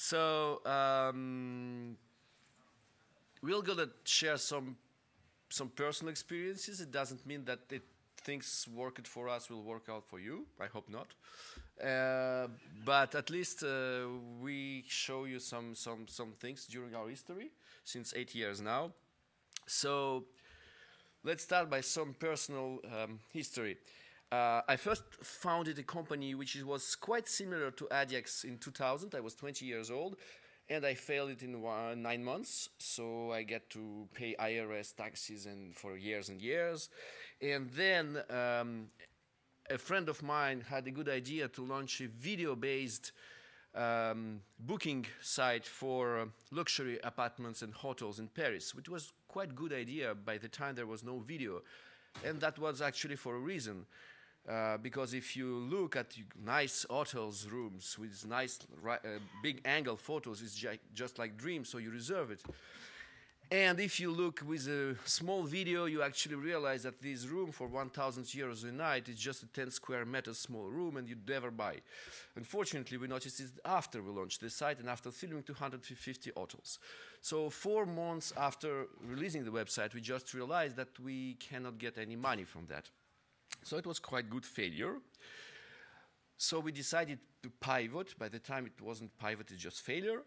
So um, we're gonna share some some personal experiences. It doesn't mean that it, things worked for us will work out for you. I hope not. Uh, but at least uh, we show you some some some things during our history since eight years now. So let's start by some personal um, history. Uh, I first founded a company which was quite similar to Adyax in 2000. I was 20 years old and I failed it in one, nine months. So I get to pay IRS taxes and for years and years. And then um, a friend of mine had a good idea to launch a video-based um, booking site for uh, luxury apartments and hotels in Paris, which was quite good idea by the time there was no video. And that was actually for a reason. Uh, because if you look at nice hotels rooms with nice uh, big angle photos, it's just like dreams, so you reserve it. And if you look with a small video, you actually realize that this room for 1,000 euros a night is just a 10 square meter small room and you'd never buy. Unfortunately, we noticed it after we launched the site and after filming 250 hotels. So four months after releasing the website, we just realized that we cannot get any money from that. So it was quite good failure. So we decided to pivot. By the time it wasn't pivot, it's just failure.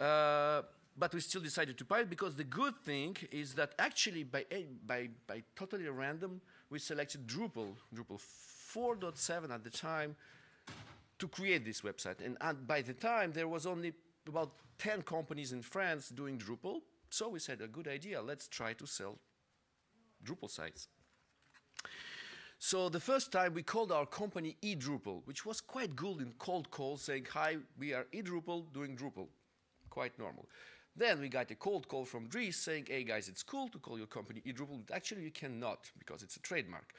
Uh, but we still decided to pivot because the good thing is that actually by, by, by totally random, we selected Drupal, Drupal 4.7 at the time, to create this website. And, and by the time, there was only about 10 companies in France doing Drupal. So we said, a good idea, let's try to sell Drupal sites. So the first time we called our company eDrupal, which was quite good in cold calls saying, hi, we are eDrupal doing Drupal. Quite normal. Then we got a cold call from Dries saying, hey guys, it's cool to call your company eDrupal, but actually you cannot because it's a trademark.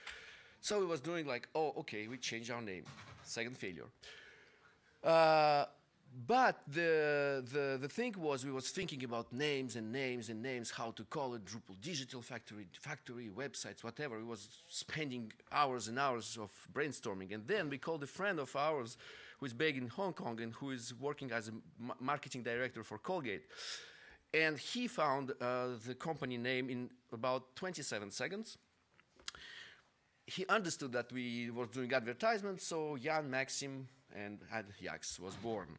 So we was doing like, oh, okay, we change our name. Second failure. Uh, but the, the, the thing was, we was thinking about names and names and names, how to call it, Drupal Digital Factory, Factory, websites, whatever. We was spending hours and hours of brainstorming. And then we called a friend of ours who is based in Hong Kong and who is working as a marketing director for Colgate. And he found uh, the company name in about 27 seconds. He understood that we were doing advertisements, so Jan Maxim and Ad Adyax was born.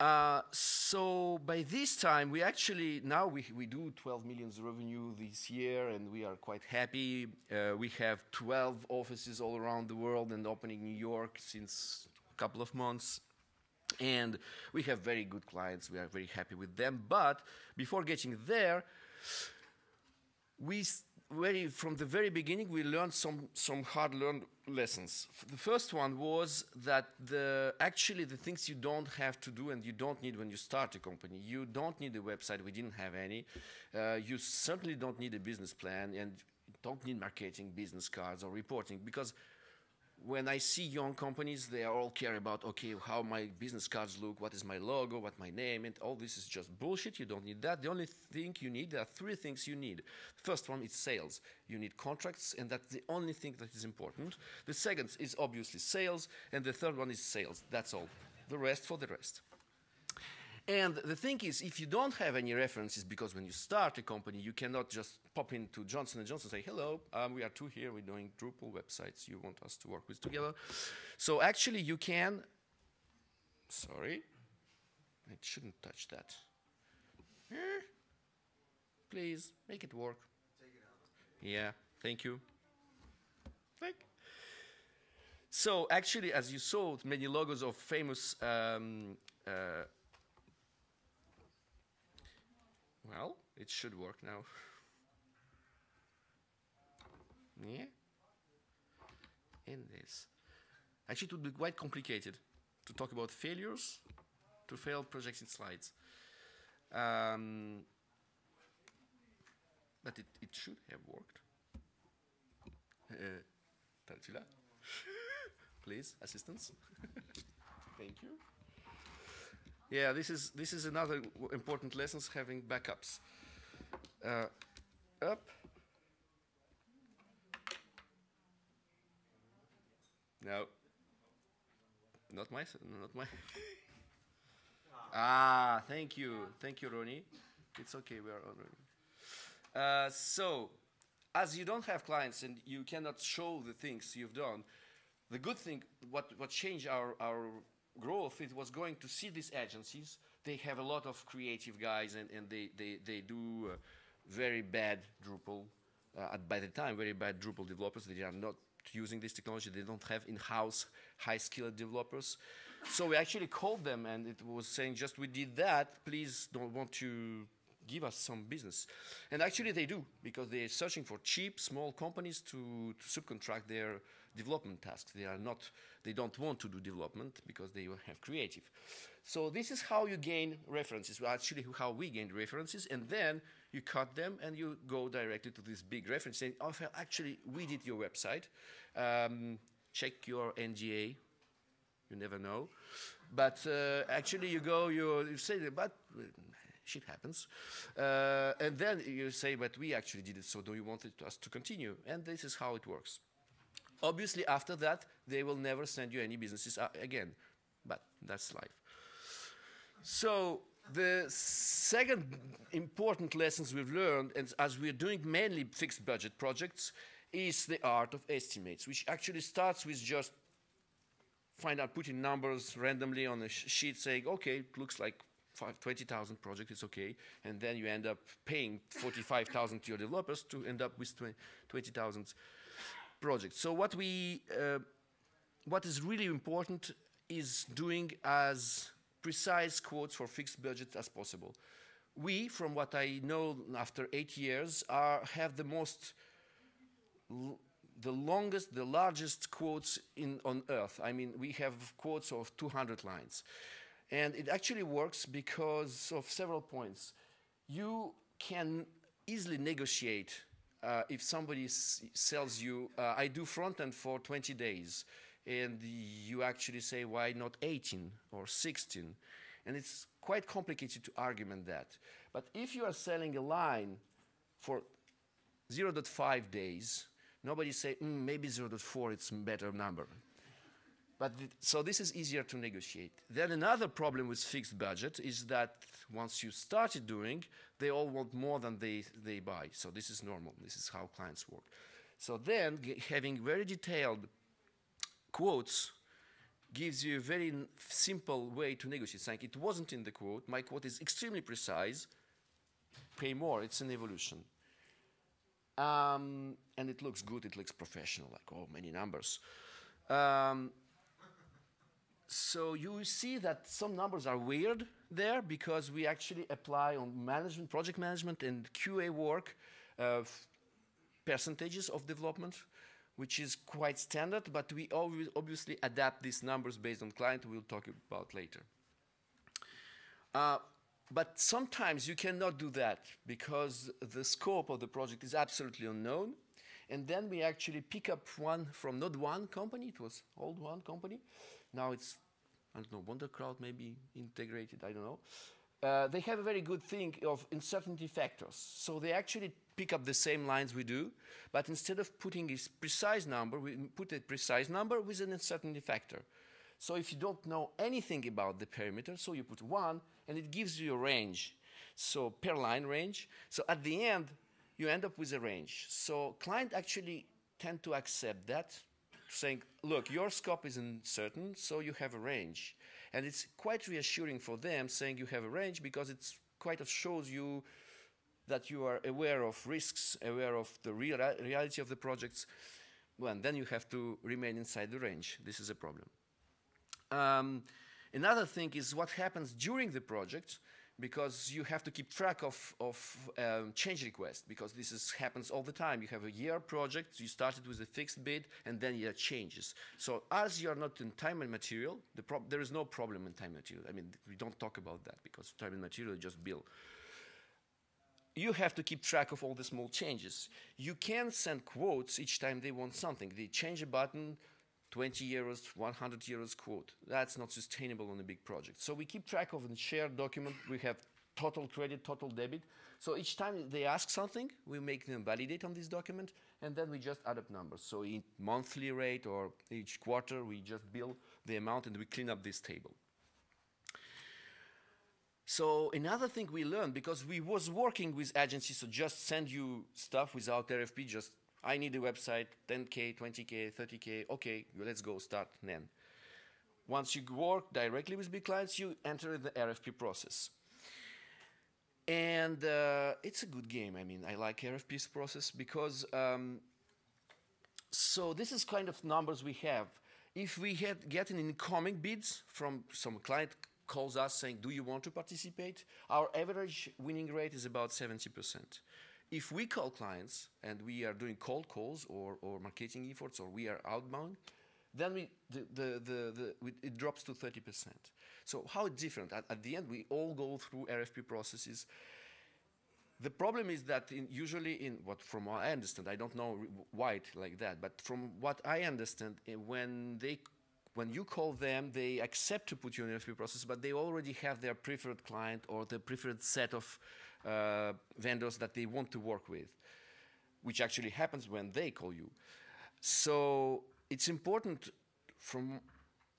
Uh, so by this time, we actually, now we, we do 12 million revenue this year and we are quite happy. Uh, we have 12 offices all around the world and opening New York since a couple of months. And we have very good clients. We are very happy with them. But before getting there, we very, from the very beginning, we learned some, some hard-learned lessons. The first one was that the, actually the things you don't have to do and you don't need when you start a company. You don't need a website. We didn't have any. Uh, you certainly don't need a business plan and don't need marketing, business cards, or reporting because when I see young companies, they all care about, okay, how my business cards look, what is my logo, what my name, and all this is just bullshit. You don't need that. The only thing you need, there are three things you need. First one is sales. You need contracts, and that's the only thing that is important. The second is obviously sales, and the third one is sales. That's all. The rest for the rest. And the thing is, if you don't have any references, because when you start a company, you cannot just pop into Johnson & Johnson and say, hello, um, we are two here, we're doing Drupal websites, you want us to work with together. So actually you can, sorry, it shouldn't touch that. Eh, please, make it work. Yeah, thank you. Thank so actually, as you saw, many logos of famous um, uh, Well, it should work now. yeah? In this. Actually, it would be quite complicated to talk about failures, to fail projects in slides. Um, but it, it should have worked. Uh, Please, assistance. Thank you. Yeah, this is this is another important lesson: having backups. Uh, up. No. Not my. Not my. Ah, thank you. Thank you, Ronnie. It's okay, we are already. Uh, so, as you don't have clients and you cannot show the things you've done, the good thing, what, what changed our, our growth, it was going to see these agencies. They have a lot of creative guys and, and they, they, they do uh, very bad Drupal. Uh, by the time, very bad Drupal developers. They are not using this technology. They don't have in-house high-skilled developers. So we actually called them and it was saying just we did that, please don't want to give us some business. And actually they do, because they're searching for cheap, small companies to, to subcontract their development tasks. They are not, they don't want to do development because they have creative. So this is how you gain references, well, actually how we gain references, and then you cut them and you go directly to this big reference saying, oh, actually, we did your website. Um, check your NDA. You never know. But uh, actually, you go, you, you say, but shit happens. Uh, and then you say, but we actually did it, so do you want us to continue? And this is how it works. Obviously, after that, they will never send you any businesses uh, again. But that's life. So the second important lessons we've learned, and as we're doing mainly fixed budget projects, is the art of estimates, which actually starts with just find out, putting numbers randomly on a sheet saying, okay, it looks like 20,000 project is okay, and then you end up paying 45,000 to your developers to end up with 20,000 projects. So what we, uh, what is really important is doing as precise quotes for fixed budgets as possible. We, from what I know after eight years, are, have the most, the longest, the largest quotes in, on earth. I mean, we have quotes of 200 lines. And it actually works because of several points. You can easily negotiate uh, if somebody sells you, uh, I do front end for 20 days, and you actually say, why not 18 or 16? And it's quite complicated to argument that. But if you are selling a line for 0.5 days, nobody say, mm, maybe 0.4, it's a better number. But th so this is easier to negotiate. Then another problem with fixed budget is that once you started doing, they all want more than they, they buy. So this is normal. This is how clients work. So then having very detailed quotes gives you a very simple way to negotiate. Saying it wasn't in the quote, my quote is extremely precise, pay more, it's an evolution. Um, and it looks good, it looks professional, like, oh, many numbers. Um, so you see that some numbers are weird there because we actually apply on management, project management and QA work uh, percentages of development, which is quite standard, but we obviously adapt these numbers based on client we'll talk about later. Uh, but sometimes you cannot do that because the scope of the project is absolutely unknown. And then we actually pick up one from not one company, it was old one company, now it's, I don't know, Wunderkraut maybe integrated, I don't know. Uh, they have a very good thing of uncertainty factors. So they actually pick up the same lines we do, but instead of putting a precise number, we put a precise number with an uncertainty factor. So if you don't know anything about the perimeter, so you put one, and it gives you a range. So per line range. So at the end, you end up with a range. So client actually tend to accept that saying, look, your scope is uncertain, so you have a range. And it's quite reassuring for them saying you have a range because it quite shows you that you are aware of risks, aware of the real reality of the projects. Well, then you have to remain inside the range. This is a problem. Um, another thing is what happens during the project because you have to keep track of, of um, change requests because this is, happens all the time. You have a year project, you started with a fixed bid, and then it changes. So as you are not in time and material, the there is no problem in time and material. I mean, we don't talk about that because time and material is just bill. You have to keep track of all the small changes. You can send quotes each time they want something. They change a button, 20 euros, 100 euros quote. That's not sustainable on a big project. So we keep track of a shared document. We have total credit, total debit. So each time they ask something, we make them validate on this document, and then we just add up numbers. So in monthly rate or each quarter, we just bill the amount and we clean up this table. So another thing we learned because we was working with agencies, so just send you stuff without RFP. Just I need a website, 10k, 20k, 30k. Okay, let's go start then. Once you work directly with big clients, you enter the RFP process. And uh, it's a good game. I mean, I like RFP's process because um, so this is kind of numbers we have. If we had getting incoming bids from some client calls us saying, do you want to participate? Our average winning rate is about 70%. If we call clients and we are doing cold calls or, or marketing efforts or we are outbound, then we, the, the, the, the it drops to 30%. So how different? At, at the end, we all go through RFP processes. The problem is that in, usually in what from what I understand, I don't know why it like that, but from what I understand, eh, when they when you call them, they accept to put you in RFP process, but they already have their preferred client or the preferred set of Uh, vendors that they want to work with, which actually happens when they call you. So it's important from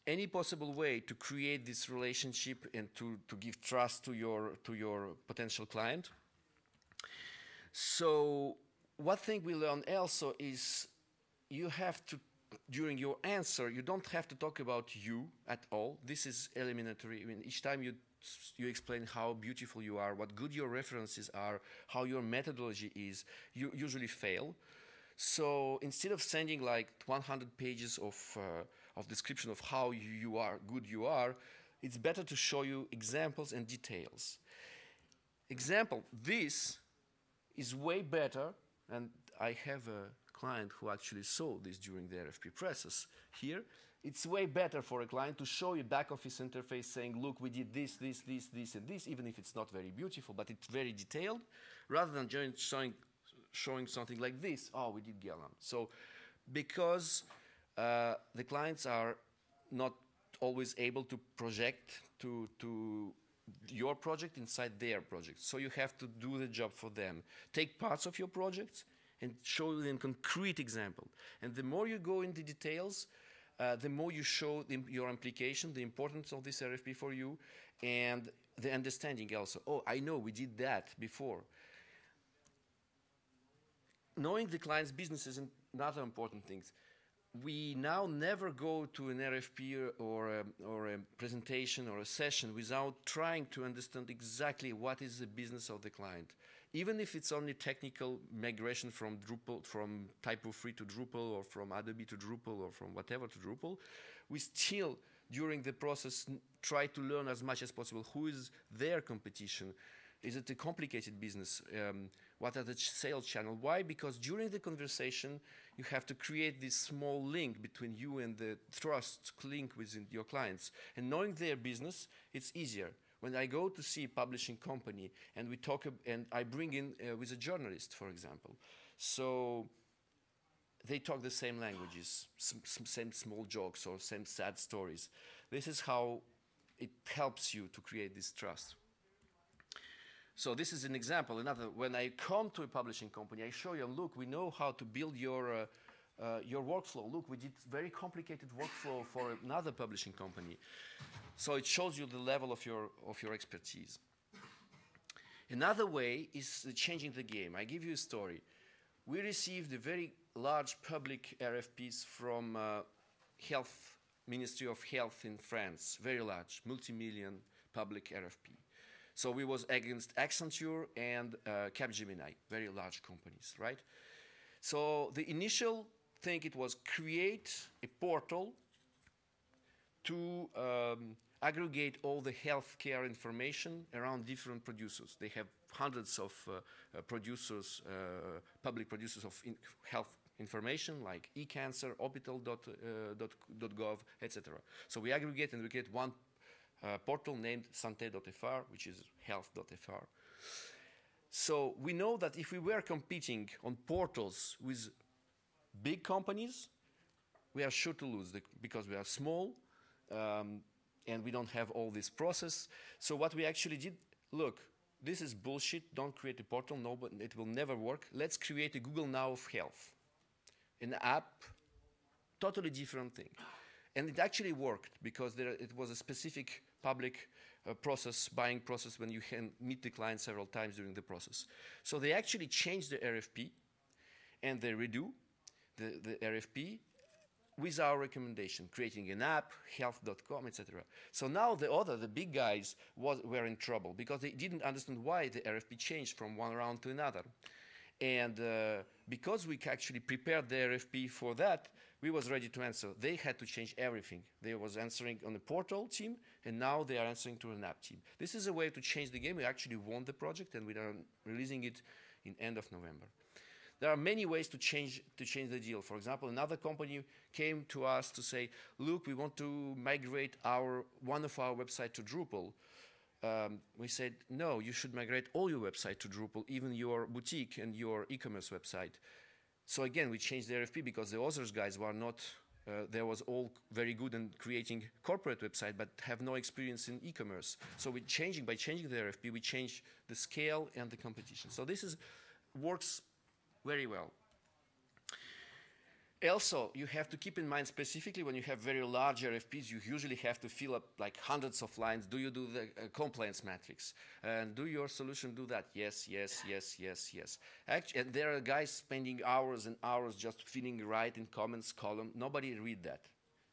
any possible way to create this relationship and to, to give trust to your to your potential client. So one thing we learn also is you have to during your answer you don't have to talk about you at all. This is eliminatory. I mean each time you you explain how beautiful you are, what good your references are, how your methodology is, you usually fail. So instead of sending like 100 pages of, uh, of description of how you, you are, good you are, it's better to show you examples and details. Example, this is way better, and I have a client who actually saw this during the RFP process here. It's way better for a client to show you back office interface saying, look, we did this, this, this, this, and this, even if it's not very beautiful, but it's very detailed, rather than showing showing something like this. Oh, we did Gerland. So because uh, the clients are not always able to project to, to your project inside their project. So you have to do the job for them. Take parts of your projects and show them concrete example. And the more you go into details, uh, the more you show the, your implication, the importance of this RFP for you, and the understanding also. Oh, I know we did that before knowing the client's business is another important thing. We now never go to an RFP or a, or a presentation or a session without trying to understand exactly what is the business of the client. Even if it's only technical migration from Drupal, from Typo3 to Drupal or from Adobe to Drupal or from whatever to Drupal, we still during the process try to learn as much as possible who is their competition. Is it a complicated business? Um, what are the ch sales channel? Why? Because during the conversation, you have to create this small link between you and the trust link within your clients. And knowing their business, it's easier. When I go to see a publishing company and we talk, and I bring in uh, with a journalist, for example, so they talk the same languages, some, some same small jokes or same sad stories. This is how it helps you to create this trust. So this is an example. Another, when I come to a publishing company, I show you, look, we know how to build your, uh, uh, your workflow. Look, we did very complicated workflow for another publishing company. So it shows you the level of your, of your expertise. Another way is changing the game. I give you a story. We received a very large public RFPs from uh, Health, Ministry of Health in France, very large, multi-million public RFP. So we was against Accenture and uh, Capgemini, very large companies, right? So the initial thing it was create a portal to um, aggregate all the healthcare information around different producers. They have hundreds of uh, uh, producers, uh, public producers of in health information like eCancer, orbital.gov, uh, etc. So we aggregate and we create one uh, portal named Santé.fr, which is health.fr. So we know that if we were competing on portals with big companies, we are sure to lose the, because we are small um, and we don't have all this process. So what we actually did, look, this is bullshit. Don't create a portal. No, but it will never work. Let's create a Google Now of health, an app, totally different thing. And it actually worked because there, it was a specific public uh, process, buying process, when you can meet the client several times during the process. So they actually changed the RFP and they redo the, the RFP with our recommendation, creating an app, health.com, etc. So now the other, the big guys, was, were in trouble because they didn't understand why the RFP changed from one round to another. And uh, because we actually prepared the RFP for that, we was ready to answer. They had to change everything. They was answering on the portal team, and now they are answering to an app team. This is a way to change the game. We actually won the project, and we are releasing it in end of November. There are many ways to change to change the deal. For example, another company came to us to say, "Look, we want to migrate our one of our website to Drupal." Um, we said, "No, you should migrate all your website to Drupal, even your boutique and your e-commerce website." So again, we changed the RFP because the others guys were not. Uh, there was all very good in creating corporate website, but have no experience in e-commerce. So we changing by changing the RFP, we change the scale and the competition. So this is works very well. Also, you have to keep in mind specifically when you have very large RFPs, you usually have to fill up like hundreds of lines. Do you do the uh, compliance matrix? And do your solution do that? Yes, yes, yes, yes, yes. Actually, and there are guys spending hours and hours just filling right in comments column. Nobody read that.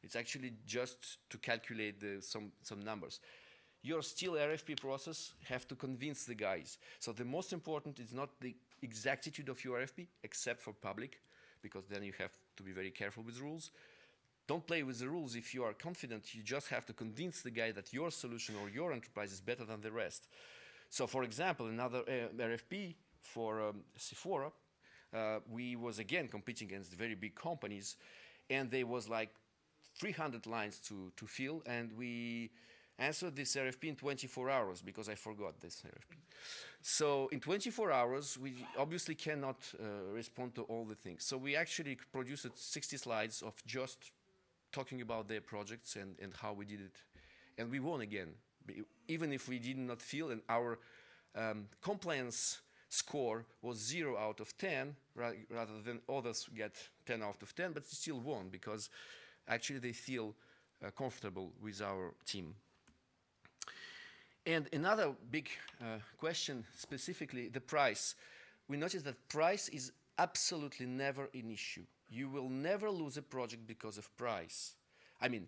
It's actually just to calculate the, some, some numbers. Your still RFP process have to convince the guys. So the most important is not the exactitude of your RFP, except for public, because then you have to be very careful with rules. Don't play with the rules if you are confident. You just have to convince the guy that your solution or your enterprise is better than the rest. So, for example, another uh, RFP for um, Sephora, uh, we was again competing against very big companies, and there was like 300 lines to, to fill, and we answered this RFP in 24 hours because I forgot this RFP. So in 24 hours, we obviously cannot uh, respond to all the things. So we actually produced 60 slides of just talking about their projects and, and how we did it. And we won again, even if we did not feel and our um, compliance score was 0 out of 10 ra rather than others get 10 out of 10, but still won because actually they feel uh, comfortable with our team. And another big uh, question, specifically the price. We notice that price is absolutely never an issue. You will never lose a project because of price. I mean,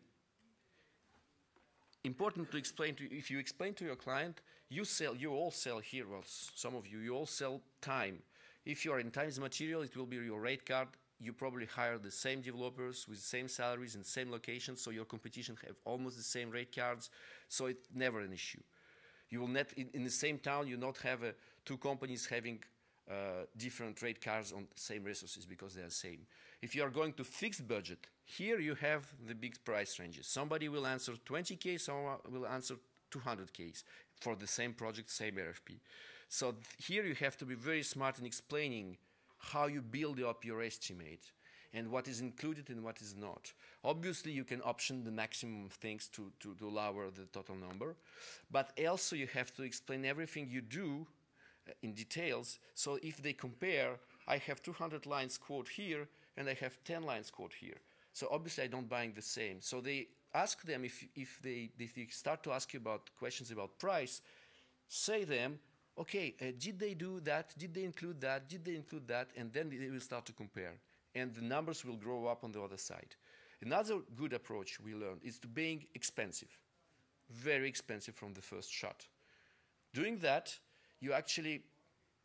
important to explain to you, if you explain to your client, you sell, you all sell here, well, some of you, you all sell time. If you are in times material, it will be your rate card. You probably hire the same developers with the same salaries in the same locations, so your competition have almost the same rate cards, so it's never an issue. You will not, in, in the same town, you not have uh, two companies having uh, different trade cards on same resources because they are same. If you are going to fixed budget, here you have the big price ranges. Somebody will answer 20K, someone will answer 200K for the same project, same RFP. So here you have to be very smart in explaining how you build up your estimate and what is included and what is not. Obviously, you can option the maximum things to, to, to lower the total number, but also you have to explain everything you do uh, in details. So if they compare, I have 200 lines quote here, and I have 10 lines quote here. So obviously, I don't buying the same. So they ask them if, if, they, if they start to ask you about questions about price, say them, okay, uh, did they do that? Did they include that? Did they include that? And then they will start to compare and the numbers will grow up on the other side. Another good approach we learned is to being expensive, very expensive from the first shot. Doing that, you actually,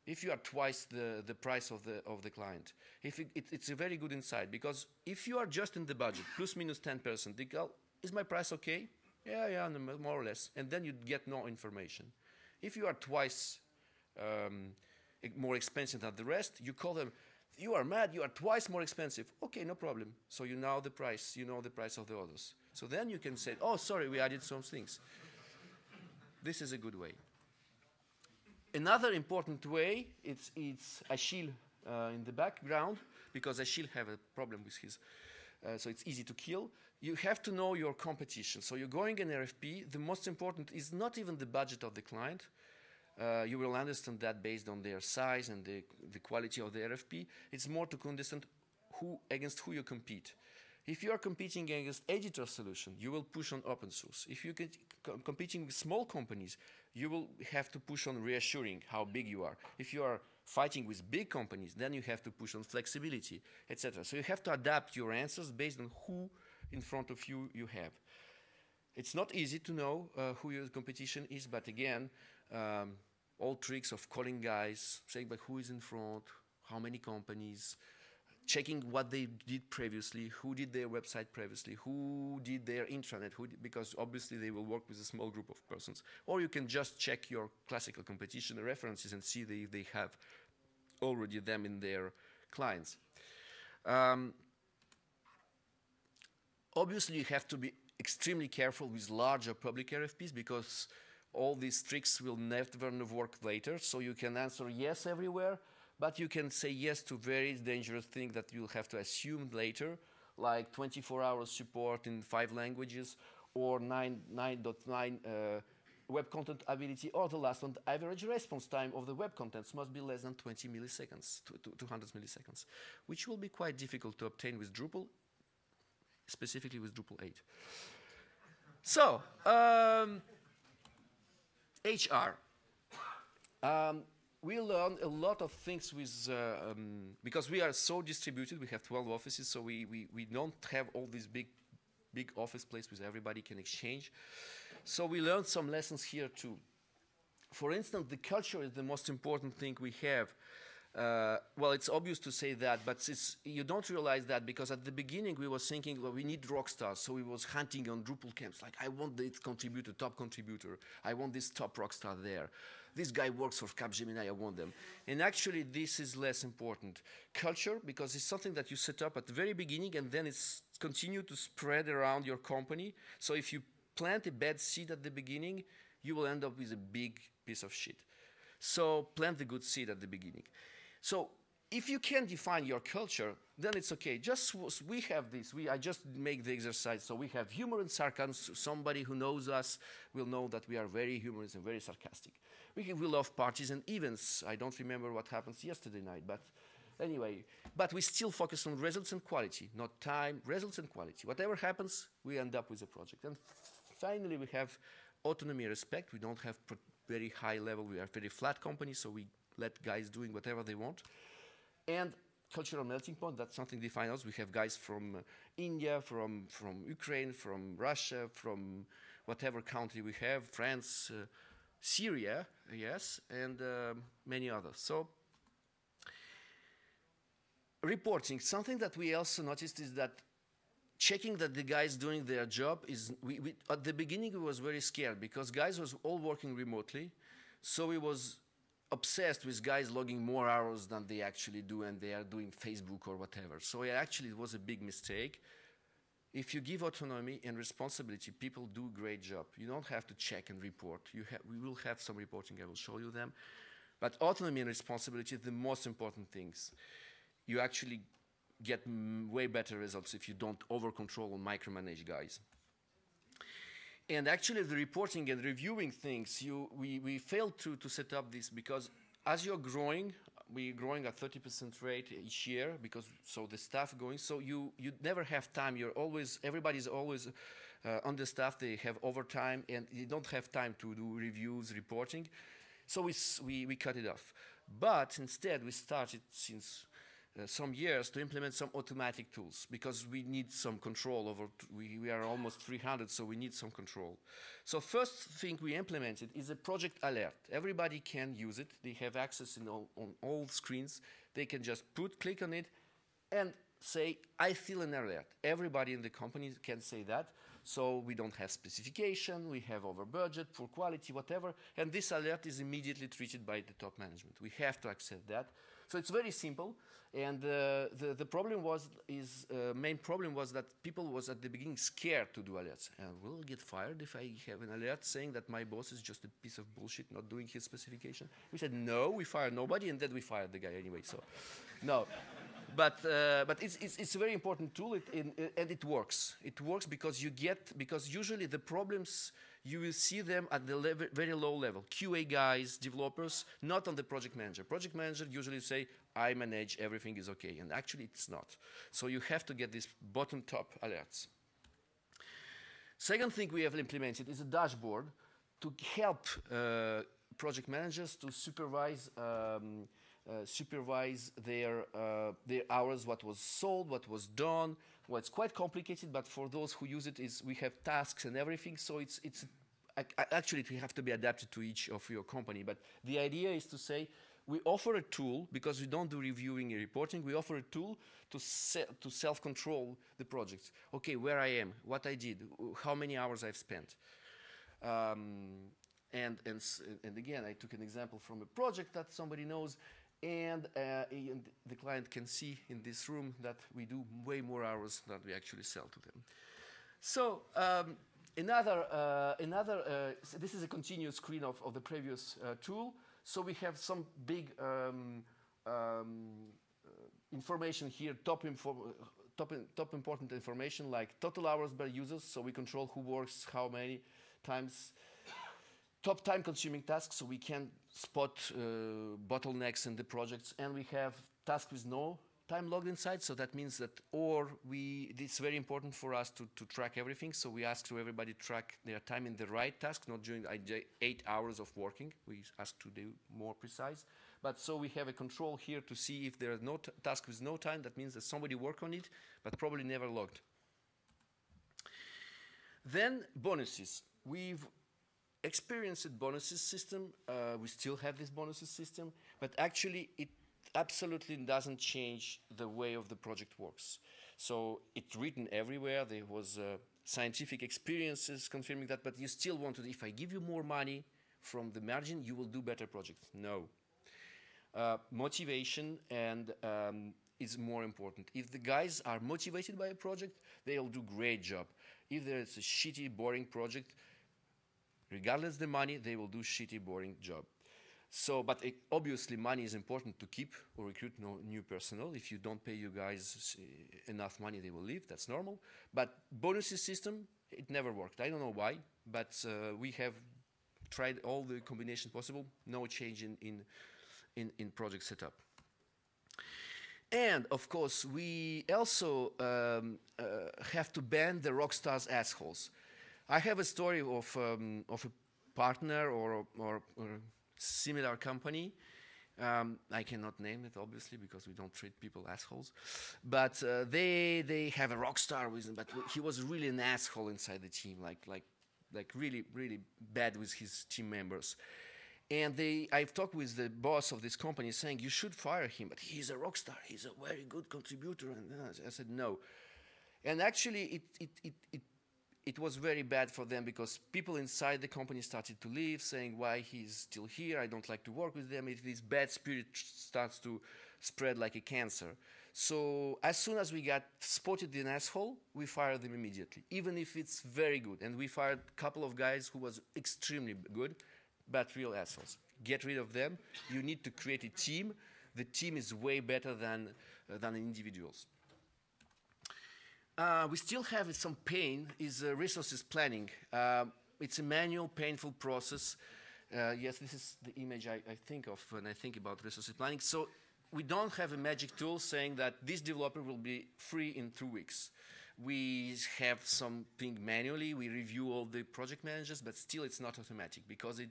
if you are twice the, the price of the, of the client, if it, it, it's a very good insight because if you are just in the budget, plus minus 10%, they go, is my price okay? Yeah, yeah, more or less. And then you get no information. If you are twice um, more expensive than the rest, you call them, you are mad, you are twice more expensive. Okay, no problem. So you know the price, you know the price of the others. So then you can say, oh, sorry, we added some things. This is a good way. Another important way, it's, it's Achille uh, in the background, because Achille have a problem with his, uh, so it's easy to kill. You have to know your competition. So you're going an RFP, the most important is not even the budget of the client, uh, you will understand that based on their size and the, the quality of the RFP. It's more to understand who against who you compete. If you are competing against editor solution, you will push on open source. If you com competing with small companies, you will have to push on reassuring how big you are. If you are fighting with big companies, then you have to push on flexibility, etc. So you have to adapt your answers based on who in front of you you have. It's not easy to know uh, who your competition is, but again, um, all tricks of calling guys, saying but who is in front, how many companies, checking what they did previously, who did their website previously, who did their intranet, who did, because obviously they will work with a small group of persons. Or you can just check your classical competition references and see if they have already them in their clients. Um, obviously, you have to be extremely careful with larger public RFPs because all these tricks will never work later. So you can answer yes everywhere, but you can say yes to very dangerous things that you'll have to assume later, like 24 hours support in five languages or 9.9 uh, web content ability, or the last one, the average response time of the web contents must be less than 20 milliseconds, 200 milliseconds, which will be quite difficult to obtain with Drupal, specifically with Drupal 8. So, um, HR. Um, we learn a lot of things with, uh, um, because we are so distributed, we have 12 offices, so we, we, we don't have all these big, big office places where everybody can exchange. So we learned some lessons here too. For instance, the culture is the most important thing we have. Uh, well, it's obvious to say that, but you don't realize that because at the beginning we was thinking, well, we need rock stars, so we was hunting on Drupal camps, like I want this contributor, top contributor, I want this top rock star there. This guy works for Capgemini, I want them. And actually, this is less important. Culture, because it's something that you set up at the very beginning, and then it's continue to spread around your company. So if you plant a bad seed at the beginning, you will end up with a big piece of shit. So plant the good seed at the beginning. So if you can define your culture, then it's okay. Just we have this. We I just make the exercise. So we have humor and sarcasm. Somebody who knows us will know that we are very humorous and very sarcastic. We, we love parties and events. I don't remember what happened yesterday night, but anyway. But we still focus on results and quality, not time. Results and quality. Whatever happens, we end up with a project. And finally, we have autonomy respect. We don't have very high level. We are very flat company, so we let guys doing whatever they want. And cultural melting pot, that's something defines us. We have guys from uh, India, from, from Ukraine, from Russia, from whatever country we have, France, uh, Syria, yes, and uh, many others. So reporting, something that we also noticed is that checking that the guys doing their job is, we, we, at the beginning we was very scared because guys was all working remotely. So we was obsessed with guys logging more hours than they actually do and they are doing Facebook or whatever. So it actually it was a big mistake. If you give autonomy and responsibility, people do a great job. You don't have to check and report. You we will have some reporting, I will show you them. But autonomy and responsibility are the most important things. You actually get way better results if you don't over-control or micromanage guys. And actually, the reporting and reviewing things, you, we, we failed to, to set up this because as you're growing, we're growing at 30% rate each year because so the staff going, so you, you never have time. You're always, everybody's always uh, on the staff, they have overtime and you don't have time to do reviews, reporting. So we, we, we cut it off. But instead, we started since uh, some years to implement some automatic tools because we need some control over, we, we are almost 300, so we need some control. So first thing we implemented is a project alert. Everybody can use it. They have access all, on all screens. They can just put, click on it and say, I feel an alert. Everybody in the company can say that. So we don't have specification, we have over budget, poor quality, whatever. And this alert is immediately treated by the top management. We have to accept that. So it's very simple. And uh, the, the problem was, is uh, main problem was that people was at the beginning scared to do alerts. And will get fired if I have an alert saying that my boss is just a piece of bullshit, not doing his specification? We said, no, we fire nobody, and then we fired the guy anyway, so no. But, uh, but it's, it's, it's, a very important tool, it, in, and it works. It works because you get, because usually the problems you will see them at the level, very low level. QA guys, developers, not on the project manager. Project manager usually say, I manage, everything is okay. And actually it's not. So you have to get these bottom top alerts. Second thing we have implemented is a dashboard to help uh, project managers to supervise um, uh, supervise their uh, their hours, what was sold, what was done. Well, it's quite complicated, but for those who use it, is we have tasks and everything. So it's it's actually it have to be adapted to each of your company. But the idea is to say we offer a tool because we don't do reviewing and reporting. We offer a tool to se to self control the projects. Okay, where I am, what I did, how many hours I've spent. Um, and, and, and again, I took an example from a project that somebody knows, and, uh, the client can see in this room that we do way more hours than we actually sell to them. So um, another, uh, another uh, so this is a continuous screen of, of the previous uh, tool. So we have some big um, um, uh, information here, top, info top, in, top important information like total hours per users, so we control who works how many times top time consuming tasks so we can spot uh, bottlenecks in the projects. And we have tasks with no time logged inside so that means that or we it's very important for us to, to track everything. So we ask to everybody track their time in the right task not during eight hours of working. We ask to do more precise. But so we have a control here to see if there is no task with no time. That means that somebody worked on it but probably never logged. Then bonuses. We've experienced bonuses system. Uh, we still have this bonuses system, but actually it absolutely doesn't change the way of the project works. So it's written everywhere. There was uh, scientific experiences confirming that, but you still want to, if I give you more money from the margin, you will do better projects. No. Uh, motivation and um, is more important. If the guys are motivated by a project, they'll do great job. If there's a shitty, boring project, regardless the money, they will do shitty, boring job. So, but it, obviously money is important to keep or recruit no, new personnel. If you don't pay you guys uh, enough money, they will leave. That's normal. But bonuses system, it never worked. I don't know why, but uh, we have tried all the combination possible. No change in, in, in, in project setup. And of course, we also um, uh, have to ban the rock stars assholes. I have a story of, um, of a partner or, or, or similar company. Um, I cannot name it, obviously, because we don't treat people assholes. But uh, they they have a rock star with him, but he was really an asshole inside the team, like like like really really bad with his team members. And they, I've talked with the boss of this company, saying you should fire him, but he's a rock star. He's a very good contributor. And uh, I said no. And actually, it it it, it it was very bad for them because people inside the company started to leave, saying why he's still here. I don't like to work with them. It, this bad spirit starts to spread like a cancer. So as soon as we got spotted an asshole, we fired them immediately, even if it's very good. And we fired a couple of guys who was extremely good, but real assholes. Get rid of them. You need to create a team. The team is way better than uh, than individuals. Uh, we still have some pain is uh, resources planning. Uh, it's a manual, painful process. Uh, yes, this is the image I, I, think of when I think about resources planning. So we don't have a magic tool saying that this developer will be free in two weeks. We have something manually. We review all the project managers, but still it's not automatic because it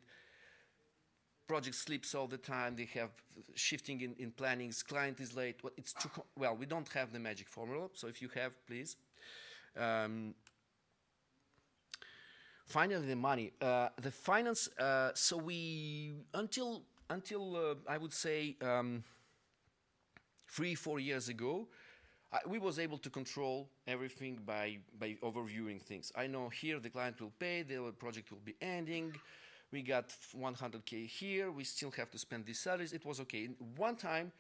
project slips all the time. They have shifting in, in plannings. Client is late. Well, it's too well. We don't have the magic formula. So if you have, please. Um, finally, the money. Uh, the finance. Uh, so we until until uh, I would say um, three four years ago. I, we was able to control everything by, by overviewing things. I know here the client will pay, the project will be ending, we got 100k here, we still have to spend these salaries, it was okay. one time,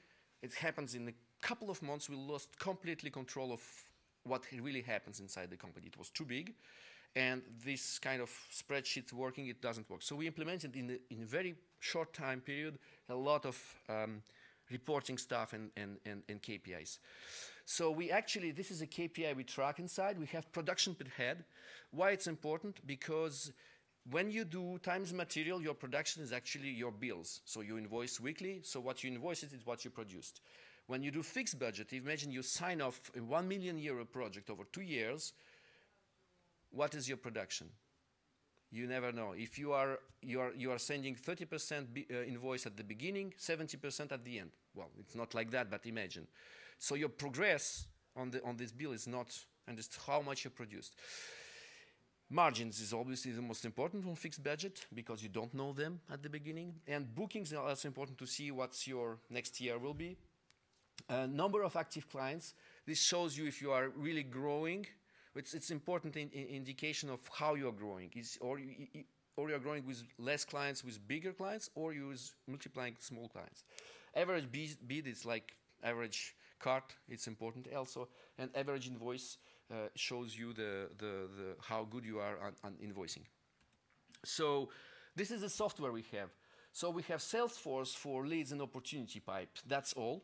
it happens in a couple of months, we lost completely control of what really happens inside the company. It was too big, and this kind of spreadsheet working, it doesn't work. So we implemented in, the, in a very short time period a lot of um, reporting stuff and, and, and, and KPIs. So we actually, this is a KPI we track inside. We have production per head. Why it's important? Because when you do times material, your production is actually your bills. So you invoice weekly, so what you invoice is what you produced. When you do fixed budget, imagine you sign off a 1 million euro project over two years, what is your production? You never know. If you are you are you are sending 30% uh, invoice at the beginning, 70% at the end. Well, it's not like that, but imagine. So your progress on the on this bill is not and just how much you produced. Margins is obviously the most important on fixed budget because you don't know them at the beginning. And bookings are also important to see what's your next year will be. Uh, number of active clients. This shows you if you are really growing. It's, it's important in, in indication of how you are growing. Is, or, you, or you are growing with less clients, with bigger clients, or you're multiplying small clients. Average bid is like average cart. It's important also. And average invoice uh, shows you the, the, the, how good you are on, on invoicing. So this is the software we have. So we have Salesforce for leads and opportunity pipe. That's all.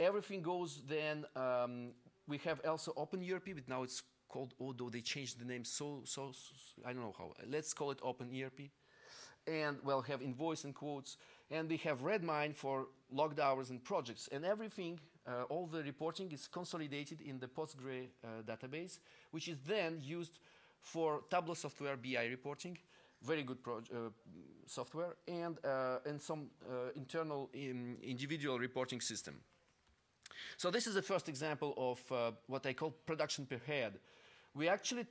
Everything goes then, um, we have also Open ERP, but now it's called Odoo. They changed the name so, so, so, I don't know how. Let's call it Open ERP. And we'll have invoice and quotes. And we have Redmine for logged hours and projects. And everything uh, all the reporting is consolidated in the Postgre uh, database, which is then used for Tableau software BI reporting, very good uh, software, and, and some internal in individual reporting system. So this is the first example of what I call production per head. We actually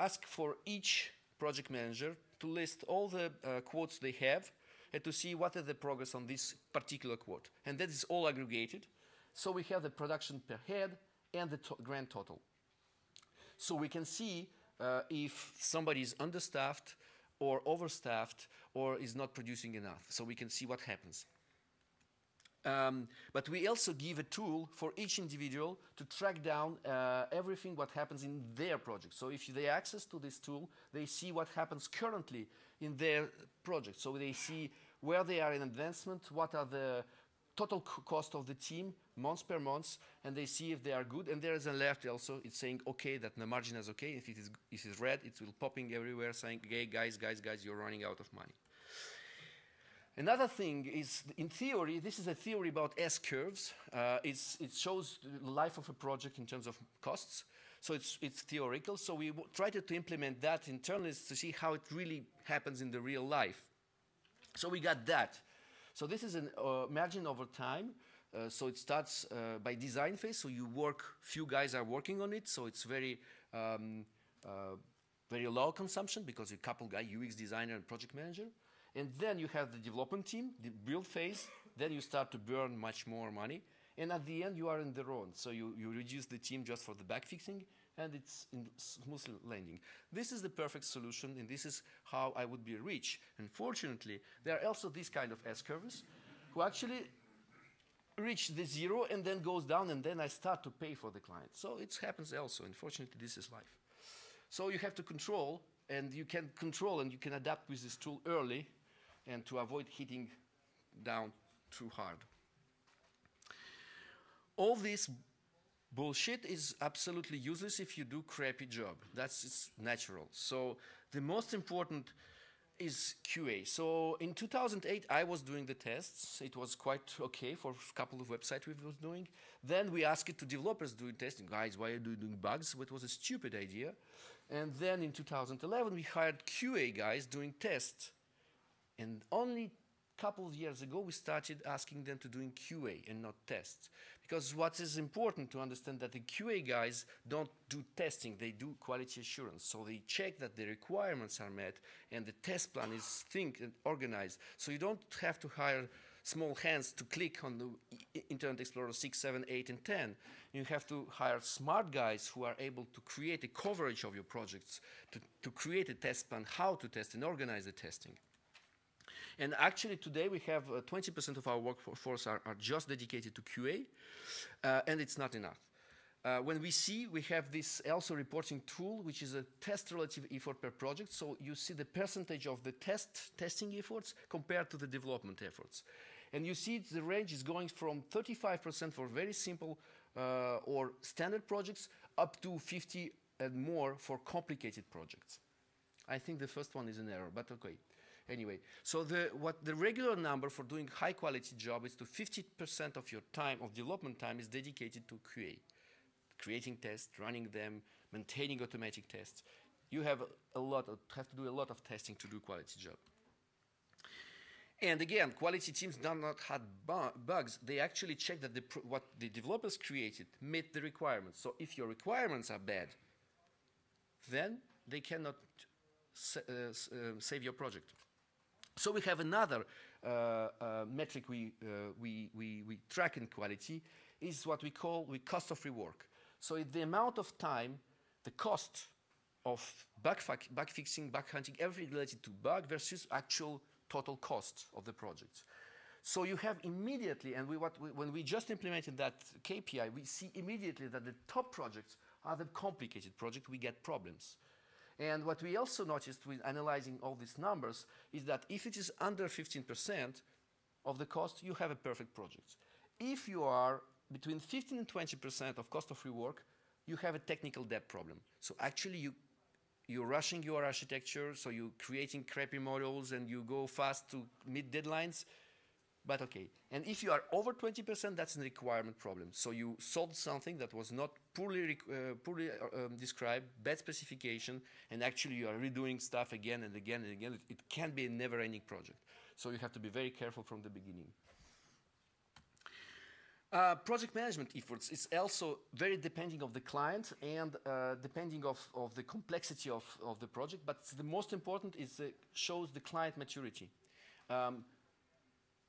ask for each project manager to list all the uh, quotes they have and to see what is the progress on this particular quote. And that is all aggregated. So we have the production per head and the to grand total. So we can see uh, if somebody is understaffed or overstaffed or is not producing enough. So we can see what happens. Um, but we also give a tool for each individual to track down uh, everything what happens in their project. So if they access to this tool, they see what happens currently in their project. So they see where they are in advancement, what are the total cost of the team month per month and they see if they are good and there is an alert also it's saying okay that the margin is okay if it is if it is red it will popping everywhere saying hey guys guys guys you're running out of money Another thing is, in theory, this is a theory about S curves. Uh, it shows the life of a project in terms of costs. So it's, it's theoretical. So we tried to implement that internally to see how it really happens in the real life. So we got that. So this is a uh, margin over time. Uh, so it starts uh, by design phase. So you work, few guys are working on it. So it's very, um, uh, very low consumption because a couple guy, UX designer and project manager. And then you have the development team, the build phase. Then you start to burn much more money. And at the end, you are in the road. So you, you reduce the team just for the back fixing and it's smoothly landing. This is the perfect solution, and this is how I would be rich. Unfortunately, there are also these kind of S-curves who actually reach the zero and then goes down, and then I start to pay for the client. So it happens also. Unfortunately, this is life. So you have to control, and you can control and you can adapt with this tool early and to avoid hitting down too hard. All this Bullshit is absolutely useless if you do crappy job. That's natural. So the most important is QA. So in 2008, I was doing the tests. It was quite okay for a couple of websites we was doing. Then we asked it to developers doing testing. Guys, why are you doing bugs? It was a stupid idea. And then in 2011, we hired QA guys doing tests. And only couple of years ago, we started asking them to doing QA and not tests. Because what is important to understand that the QA guys don't do testing, they do quality assurance. So they check that the requirements are met and the test plan is think and organized. So you don't have to hire small hands to click on the Internet Explorer 6, 7, 8, and 10. You have to hire smart guys who are able to create a coverage of your projects, to, to create a test plan, how to test and organize the testing. And actually today we have 20% uh, of our workforce are, are, just dedicated to QA, uh, and it's not enough. Uh, when we see, we have this also reporting tool, which is a test relative effort per project. So you see the percentage of the test testing efforts compared to the development efforts. And you see the range is going from 35% for very simple uh, or standard projects up to 50 and more for complicated projects. I think the first one is an error, but okay. Anyway, so the, what the regular number for doing high quality job is to 50% of your time, of development time is dedicated to QA. Creating tests, running them, maintaining automatic tests. you have a, lot of, have to do a lot of testing to do quality job. And again, quality teams do not have bu bugs. They actually check that the what the developers created met the requirements. So if your requirements are bad, then they cannot uh, uh, save your project. So we have another uh, uh, metric we, uh, we, we, we track in quality is what we call the cost of rework. So it's the amount of time, the cost of bug, bug fixing, bug hunting, everything related to bug versus actual total cost of the project. So you have immediately, and we, we, when we just implemented that KPI, we see immediately that the top projects are the complicated projects, we get problems. And what we also noticed with analyzing all these numbers is that if it is under 15% of the cost, you have a perfect project. If you are between 15 and 20% of cost of rework, you have a technical debt problem. So actually you you're rushing your architecture, so you're creating crappy models and you go fast to meet deadlines. But okay, and if you are over 20%, that's a requirement problem. So you solved something that was not poorly, uh, poorly uh, um, described, bad specification, and actually you are redoing stuff again and again and again. It, it can be a never-ending project. So you have to be very careful from the beginning. Uh, project management efforts is also very depending of the client and uh, depending of, of the complexity of, of the project, but the most important is shows the client maturity. Um,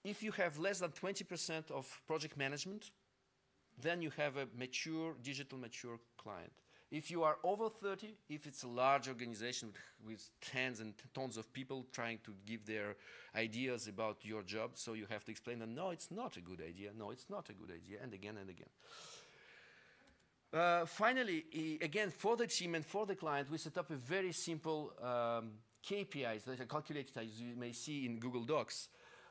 if you have less than 20% of project management, then you have a mature, digital mature client. If you are over 30, if it's a large organization with, tens and tons of people trying to give their ideas about your job, so you have to explain them, no, it's not a good idea, no, it's not a good idea, and again and again. Uh, finally, again, for the team and for the client, we set up a very simple um, KPIs that are calculated, as you may see in Google Docs,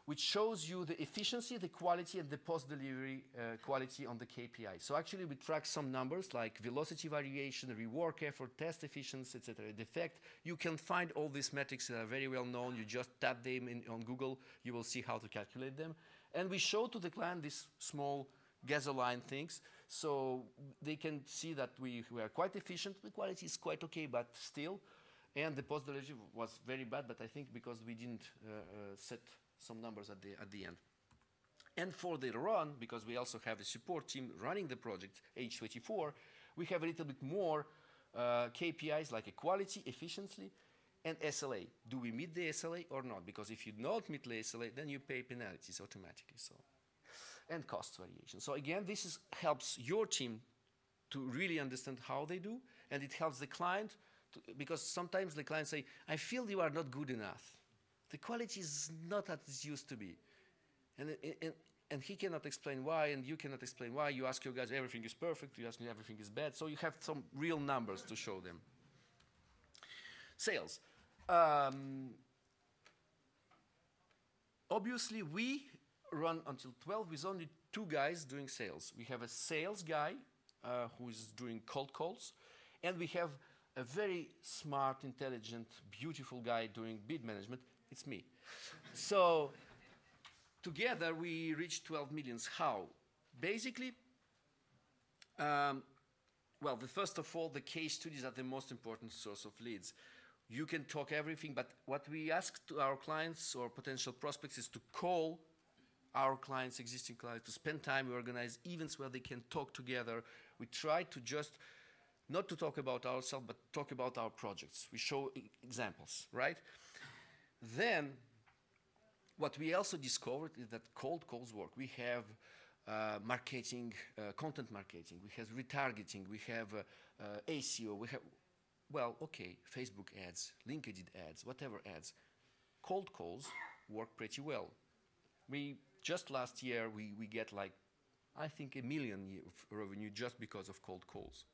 which shows you the efficiency, the quality, and the post-delivery uh, quality on the KPI. So actually we track some numbers like velocity variation, rework effort, test efficiency, etc. Defect. You can find all these metrics that are very well known. You just tap them in, on Google. You will see how to calculate them. And we show to the client these small gasoline things. So they can see that we, we are quite efficient. The quality is quite okay, but still. And the post-delivery was very bad, but I think because we didn't uh, uh, set some numbers at the, at the end. And for the run, because we also have a support team running the project, H24, we have a little bit more uh, KPIs like equality, efficiency, and SLA. Do we meet the SLA or not? Because if you don't meet the SLA, then you pay penalties automatically. So, and cost variation. So again, this is, helps your team to really understand how they do, and it helps the client to, because sometimes the clients say, "I feel you are not good enough." The quality is not as it used to be. And, and, and he cannot explain why, and you cannot explain why. You ask your guys, everything is perfect, you ask me, everything is bad. So you have some real numbers to show them. Sales. Um, obviously, we run until 12 with only two guys doing sales. We have a sales guy uh, who is doing cold calls, and we have a very smart, intelligent, beautiful guy doing bid management it's me. so together we reached 12 millions. How? Basically, um, well, the first of all, the case studies are the most important source of leads. You can talk everything, but what we ask to our clients or potential prospects is to call our clients, existing clients, to spend time. We organize events where they can talk together. We try to just not to talk about ourselves, but talk about our projects. We show examples, right? Then, what we also discovered is that cold calls work. We have uh, marketing, uh, content marketing, we have retargeting, we have uh, ASEO, we have, well, okay, Facebook ads, LinkedIn ads, whatever ads. Cold calls work pretty well. We, just last year, we, we get like, I think a million of revenue just because of cold calls.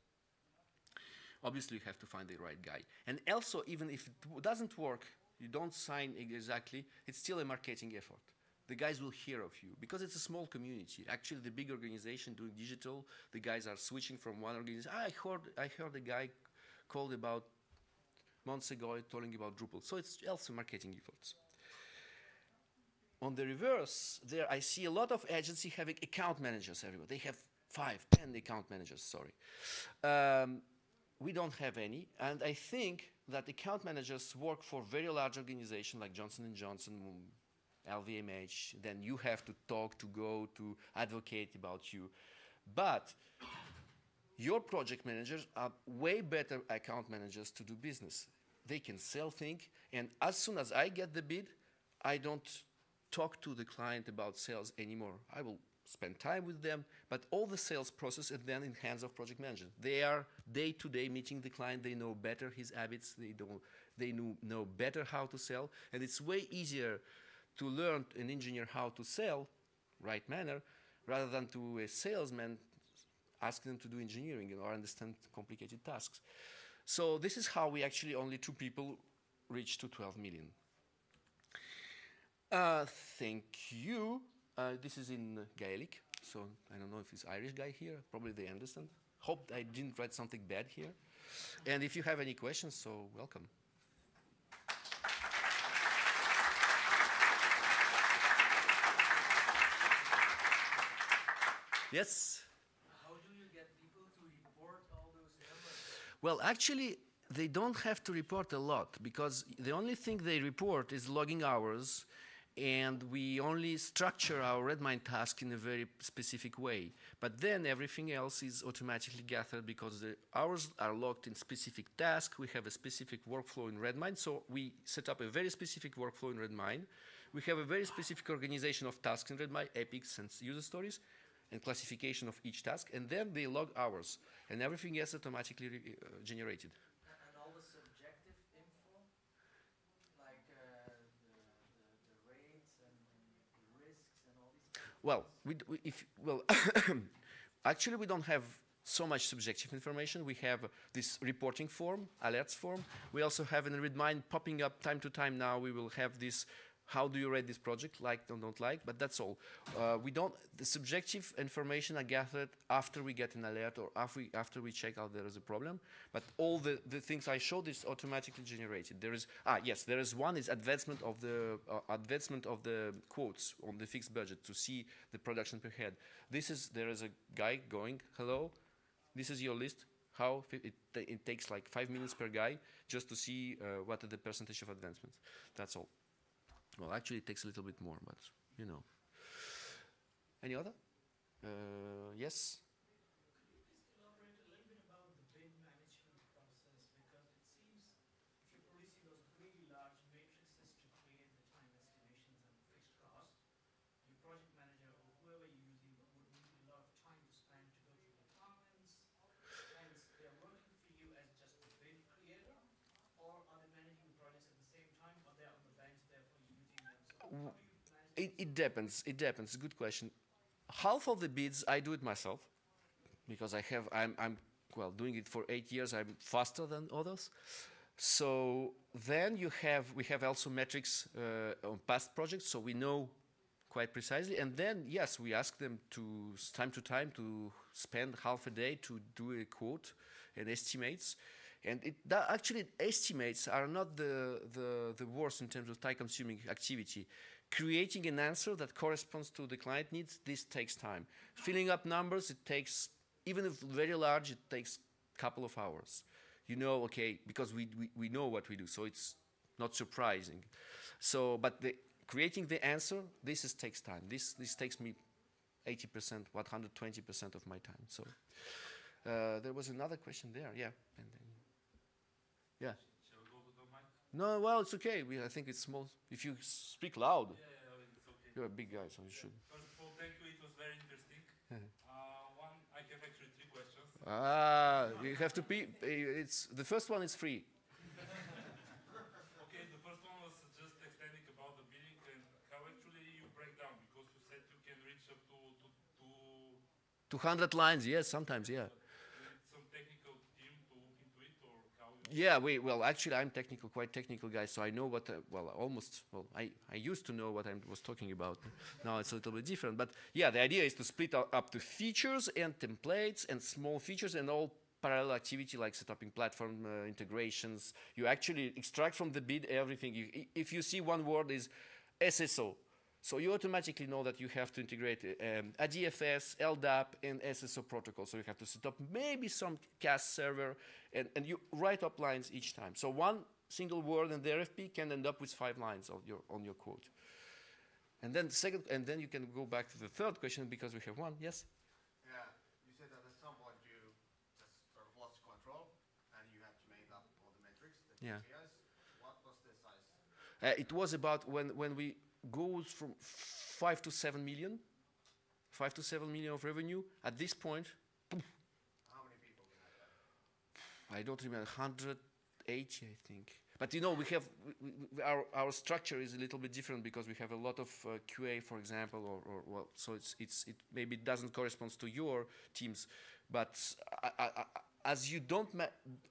Obviously, you have to find the right guy. And also, even if it doesn't work, you don't sign exactly, it's still a marketing effort. The guys will hear of you because it's a small community. Actually, the big organization doing digital, the guys are switching from one organization. I heard, I heard a guy called about months ago talking about Drupal. So it's also marketing efforts. On the reverse, there I see a lot of agency having account managers everywhere. They have five, ten account managers, sorry. Um, we don't have any, and I think that account managers work for very large organizations like Johnson & Johnson, LVMH, then you have to talk, to go, to advocate about you. But your project managers are way better account managers to do business. They can sell things, and as soon as I get the bid, I don't talk to the client about sales anymore. I will spend time with them, but all the sales process is then in hands of project manager. They are day to day meeting the client. They know better his habits. They don't. They know, know better how to sell, and it's way easier to learn an engineer how to sell, right manner, rather than to a salesman ask them to do engineering or understand complicated tasks. So this is how we actually only two people reach to 12 million. Uh, thank you. Uh, this is in Gaelic, so I don't know if it's Irish guy here. Probably they understand. Hope I didn't write something bad here. And if you have any questions, so welcome. Yes. How do you get people to report all those numbers? Well, actually, they don't have to report a lot because the only thing they report is logging hours, and we only structure our Redmine task in a very specific way. But then everything else is automatically gathered because the hours are logged in specific tasks. We have a specific workflow in Redmine, so we set up a very specific workflow in Redmine. We have a very specific organization of tasks in Redmine, epics and user stories, and classification of each task, and then they log hours, and everything is automatically uh, generated. And, and all the subjective info, like uh, the, the, the rates and, and the risks and all these things? Well, we, if well, actually we don't have so much subjective information. We have this reporting form, alerts form. We also have in Redmine popping up time to time. Now we will have this. How do you rate this project? Like or don't like? But that's all. Uh, we don't. The subjective information are gathered after we get an alert or after we after we check out there is a problem. But all the, the things I showed is automatically generated. There is ah yes, there is one is advancement of the uh, advancement of the quotes on the fixed budget to see the production per head. This is there is a guy going hello, this is your list. How it, it takes like five minutes per guy just to see uh, what are the percentage of advancements. That's all. Well, actually, it takes a little bit more, but you know. Any other? Uh, yes. elaborate a little bit about the bid management process because it seems if you're producing those really large matrices to create the time estimations and the fixed cost, your project manager or whoever you're using would need a lot of time to spend to go through departments. And they're working for you as just a bid creator, or are they managing the projects at the same time, or they're on the bench, therefore you're using them? So how do you manage? It, depends. It depends. Good question. Half of the bids I do it myself because I have I'm I'm well doing it for eight years. I'm faster than others. So then you have we have also metrics uh, on past projects, so we know quite precisely. And then yes, we ask them to time to time to spend half a day to do a quote and estimates. And it actually estimates are not the, the, the worst in terms of time consuming activity. Creating an answer that corresponds to the client needs, this takes time. Filling up numbers, it takes, even if very large, it takes a couple of hours. You know, okay, because we, we, we know what we do, so it's not surprising. So, but the, creating the answer, this is, takes time. This, this takes me 80%, 120% of my time. So uh, there was another question there, yeah. Yeah. Shall we go to the mic? No, well, it's okay. We, I think it's small. If you speak loud, Yeah, yeah, okay. you're a big guy, so you should. First of all, thank you. It was very interesting. uh, one, I have actually three questions. Ah, you have to be. It's the first one is free. Okay, the first one was just explaining about the billing and how actually you break down because you said you can reach up to to, to 200 lines, yes, sometimes, yeah. you need some technical team to look into it or how you Yeah, we well actually I'm technical, quite technical guy, so I know what uh, well almost well I, I used to know what I was talking about. now it's a little bit different, but yeah, the idea is to split up, the features and templates and small features and all parallel activity like setting platform uh, integrations. You actually extract from the bid everything. You, if you see one word is SSO, So you automatically know that you have to integrate um, ADFS, LDAP, and SSO protocol. So you have to set up maybe some CAS server, and, and you write up lines each time. So one single word in the RFP can end up with five lines of your, on your quote. And then the second, and then you can go back to the third question because we have one. Yes. Yeah, you said that at some point you just sort of lost control and you had to make up all the metrics, the Yeah. KPIs. What was the size? Uh, it was about when, when we goes from five to seven million, five to seven million of revenue. At this point, How many people did that? I don't remember, 180, I think. But you know, we have we, we, our our structure is a little bit different because we have a lot of uh, QA, for example, or, or well, so it's it's it maybe doesn't correspond to your teams, but I, I, I, as you don't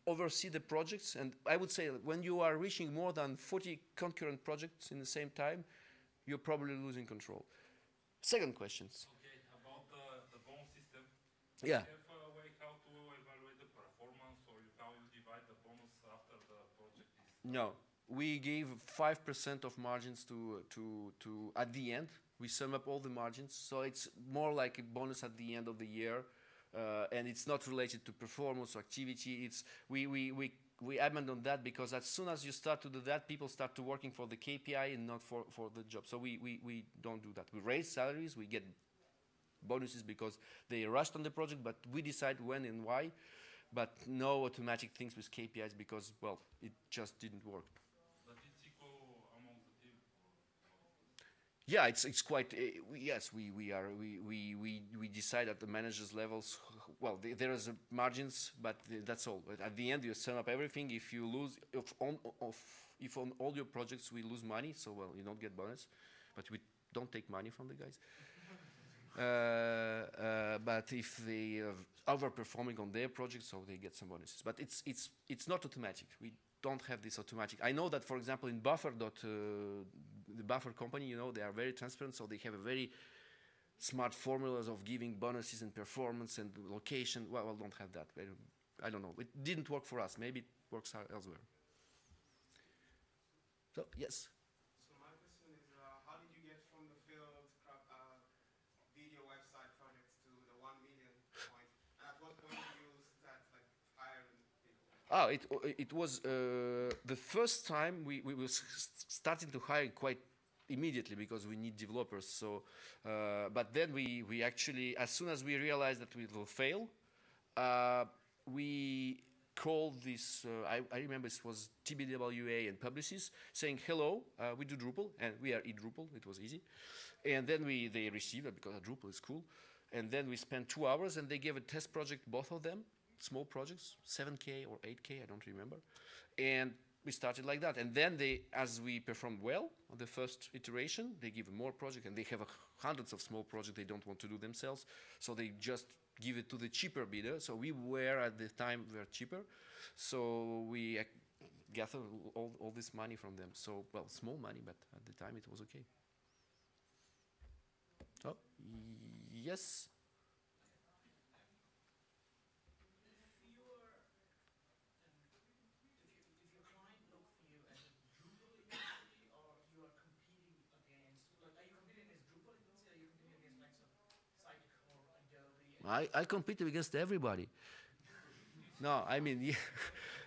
oversee the projects, and I would say when you are reaching more than 40 concurrent projects in the same time, you're probably losing control. Second questions. Okay, about the, the bonus system. Yeah. Do you have a way how to evaluate the performance or how you divide the bonus after the project is? No, we gave five percent of margins to to to at the end. We sum up all the margins, so it's more like a bonus at the end of the year, uh, and it's not related to performance or activity. It's we we we. We abandoned that because as soon as you start to do that, people start to working for the KPI and not for, for the job. So we, we, we don't do that. We raise salaries, we get bonuses because they rushed on the project, but we decide when and why. But no automatic things with KPIs because, well, it just didn't work. Yeah, it's it's quite. Uh, we, yes, we we are we we we we decide at the managers levels. Well, the, there is a margins, but the, that's all. But at the end, you sum up everything. If you lose, if on of if on all your projects we lose money, so well, you don't get bonus, but we don't take money from the guys. Uh, uh, but if they are overperforming on their projects, so they get some bonuses. But it's it's it's not automatic. We don't have this automatic. I know that, for example, in Buffer, dot, uh, the Buffer company, you know, they are very transparent, so they have a very smart formulas of giving bonuses and performance and location. Well, well don't have that. I don't, I don't know. It didn't work for us. Maybe it works elsewhere. So yes. So my question is, uh, how did you get from the crap, uh, video website projects to the one million point? And at what point did you start like hiring people? Ah, it it was uh, the first time we we was starting to hire quite immediately because we need developers. So, uh, but then we we actually as soon as we realized that we will fail, uh, we called this. Uh, I, I remember it was TBWA and Publicis saying hello. Uh, we do Drupal and we are in Drupal, It was easy, and then we they received it because Drupal is cool. And then we spent two hours and they gave a test project, both of them, small projects, 7K or 8K, I don't remember. And we started like that. And then they, as we performed well on the first iteration, they give more project and they have hundreds of small projects they don't want to do themselves. So they just give it to the cheaper bidder. So we were at the time we were cheaper. So we uh, gathered all, all this money from them. So, well, small money, but at the time it was okay. Oh, yes. If you are, um, if you, if your client look for you as a Drupal agency or you are competing against, like, are you competing against Drupal agency or are you competing against like some Sitecore, Adobe? I, I competed against everybody. No, I mean, yeah.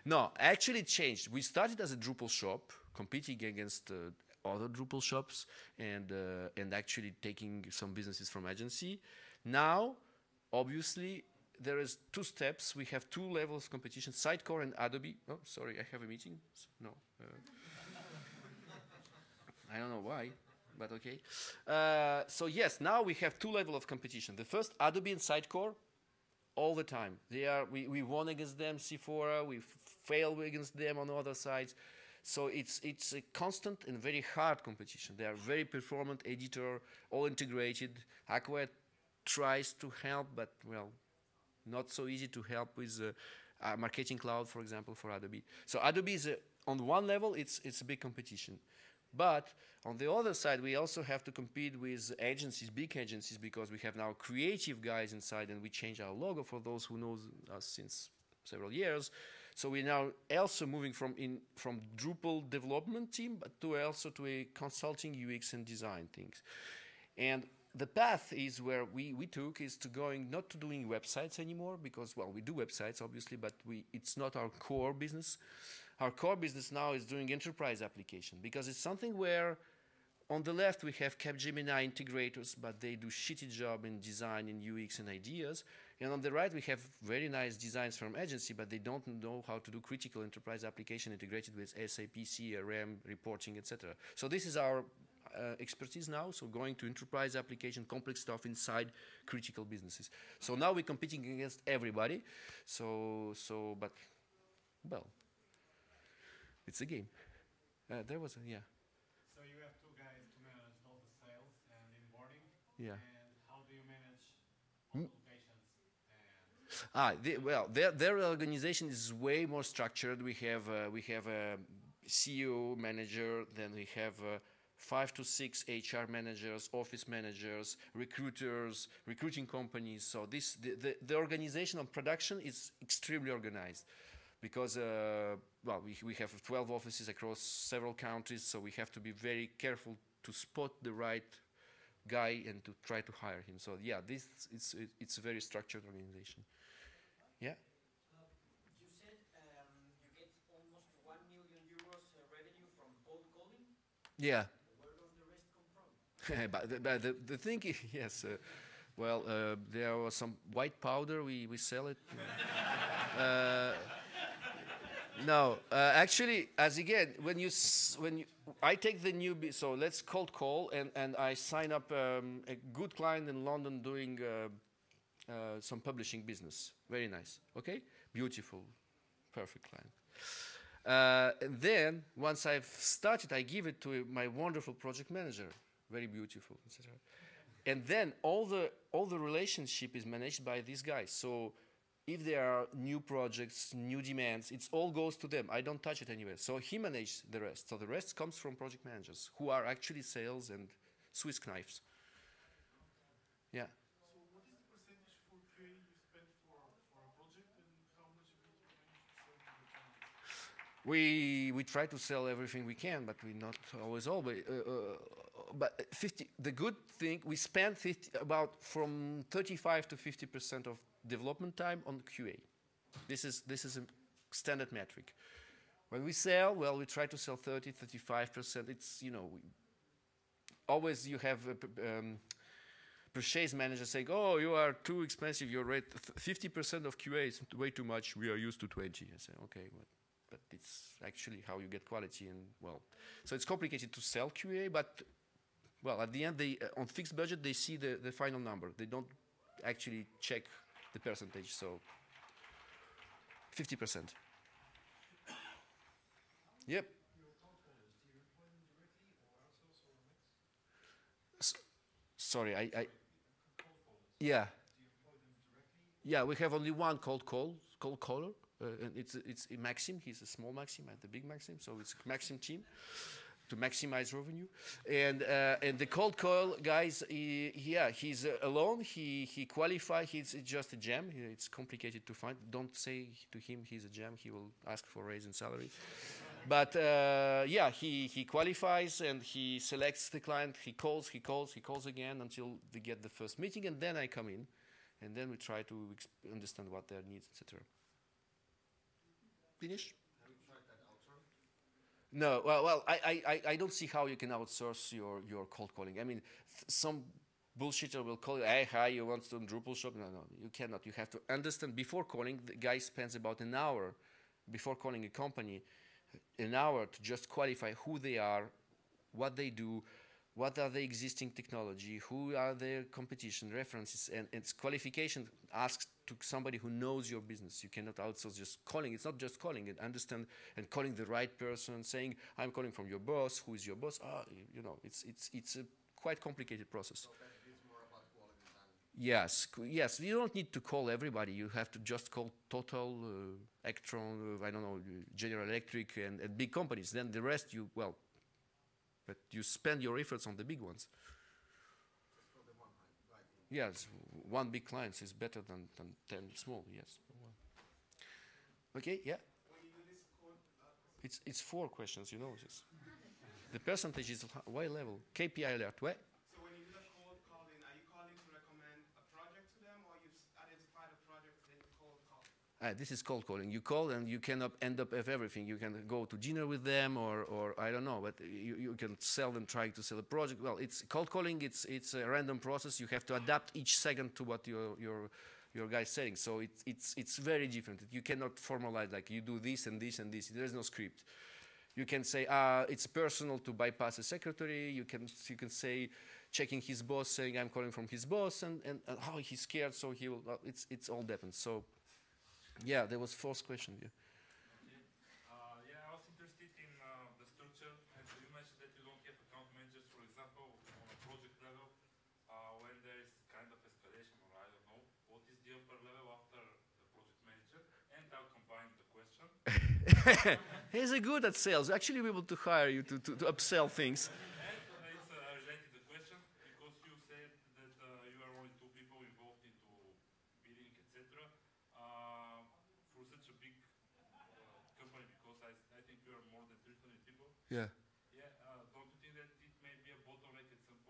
no, actually changed. We started as a Drupal shop, competing against uh, other Drupal shops, and uh, and actually taking some businesses from agency. Now, obviously, there is two steps. We have two levels of competition: Sitecore and Adobe. Oh, sorry, I have a meeting. No. Uh, I don't know why, but okay. Uh, so yes, now we have two level of competition. The first, Adobe and Sitecore, all the time. They are we, we won against them, Sephora. We f- failed against them on other sides. So it's it's a constant and very hard competition. They are very performant editor, all integrated. Acquia tries to help, but well, not so easy to help with uh, uh, marketing cloud, for example, for Adobe. So Adobe is a, on one level, it's it's a big competition, but on the other side, we also have to compete with agencies, big agencies, because we have now creative guys inside, and we change our logo for those who knows us since several years. So we're now also moving from in from Drupal development team, but to also to a consulting UX and design things. And the path is where we, we took is to going not to doing websites anymore because well we do websites obviously, but we it's not our core business. Our core business now is doing enterprise application because it's something where on the left we have Capgemini integrators, but they do shitty job in design, in UX and ideas. And on the right we have very nice designs from agency, but they don't know how to do critical enterprise application integrated with SAP, CRM, reporting, etc. So this is our uh, expertise now, so going to enterprise application, complex stuff inside critical businesses. So now we're competing against everybody. So, so, but, well, it's a game. Uh, there was a, yeah, So you have two guys to manage all the sales and inboarding, yeah. and how do you manage all Mm. the patients Ah, they, well, their, their organization is way more structured. We have uh, we have a CEO manager, then we have uh, five to six HR managers, office managers, recruiters, recruiting companies. So this the, the, the organization of production is extremely organized because uh, well we, we have 12 offices across several countries, so we have to be very careful to spot the right guy and to try to hire him. So yeah, this it's it, it's a very structured organization. Yeah. You said you get almost 1 million euros revenue from cold calling. Yeah. Where does the rest come from? but the, but the, the thing is, yes, uh, well, uh, there was some white powder, we, we sell it. uh, no, uh, actually, as again, when you, when you, I take the newbie, so let's cold call, and, and I sign up um, a good client in London doing uh, uh, some publishing business. Very nice, okay? Beautiful, perfect client. Uh, and then once I've started, I give it to my wonderful project manager. Very beautiful, etc. And then all the all the relationship is managed by these guys. So if there are new projects, new demands, it all goes to them. I don't touch it anywhere. So he manages the rest. So the rest comes from project managers who are actually sales and Swiss knives. Yeah. So what is the percentage for QA you spend for, for a project and how much of it you manage to sell the? We we try to sell everything we can, but we not always always. Uh, uh, but 50. The good thing we spend 50, about from 35 to 50 percent of development time on QA. This is this is a standard metric. When we sell, well, we try to sell 30, 35 percent. It's you know, always you have a um, purchase manager saying, "Oh, you are too expensive. Your rate 50 percent of QA is way too much. We are used to 20." I say, "Okay, but but it's actually how you get quality and well so it's complicated to sell qa but well at the end they uh, on fixed budget they see the, the final number they don't actually check the percentage so 50% yep. S- sorry i, I yeah. Yeah we have only one cold call cold caller uh, and it's it's a Maxim. He's a small Maxim and the big Maxim, so it's Maxim team to maximize revenue. And uh, and the cold call guys, he, yeah, he's uh, alone. He he qualify. He's just a gem. It's complicated to find. Don't say to him he's a gem. He will ask for raise in salary. But uh, yeah, he, he qualifies and he selects the client. He calls, he calls, he calls again until they get the first meeting, and then I come in, and then we try to understand what their needs, etc. Finish? Have you tried that outsource? No, well, well, I, I, I- don't see how you can outsource your, your cold calling. I mean, some bullshitter will call you, hey, hi, you want to Drupal shop? No, no, you cannot. You have to understand before calling, the guy spends about an hour before calling a company, an hour to just qualify who they are, what they do, what are the existing technology, who are their competition references, and its qualification asks to somebody who knows your business. You cannot outsource just calling. It's not just calling it. Understand and calling the right person, saying, "I'm calling from your boss. Who is your boss?" Ah, y- you know, it's it's it's a quite complicated process. So that is more about quality than Yes, yes. You don't need to call everybody. You have to just call Total, uh, Actron, uh, I don't know, uh, General Electric, and, and big companies. Then the rest, you well, but you spend your efforts on the big ones. Yes, one big client is better than, than ten small. Yes. Okay. Yeah. It's, it's four questions, you know. This. the percentage is way level. KPI alert. What? So when you do the cold calling, are you calling to recommend a project to them, or you s- identify the project then you cold Ah, this is cold calling. You call and you cannot end up with everything. You can go to dinner with them, or, or I don't know, but you, you can sell them trying to sell a project. Well, it's cold calling. It's it's a random process. You have to adapt each second to what your your your guy is saying. So it's it's it's very different. You cannot formalize like you do this and this and this. There is no script. You can say uh, it's personal to bypass a secretary. You can you can say checking his boss, saying I'm calling from his boss, and and, and how he's scared, so he will. Well, it's it's all depends. So. Yeah, there was fourth question. Yeah. Uh, yeah, I was interested in uh, the structure, and so you mentioned that you don't have account managers, for example, on a project level, uh, when there is kind of escalation, or I don't know, what is the upper level after the project manager? And I'll combine the question. He's a good at sales. Actually, we able to hire you to, to, to upsell things. And uh, it's uh, related to the question, because you said that uh, you are only two people involved into bidding, etc. Uh, for such a big uh, company, because I, I think you are more than 300 people, Yeah.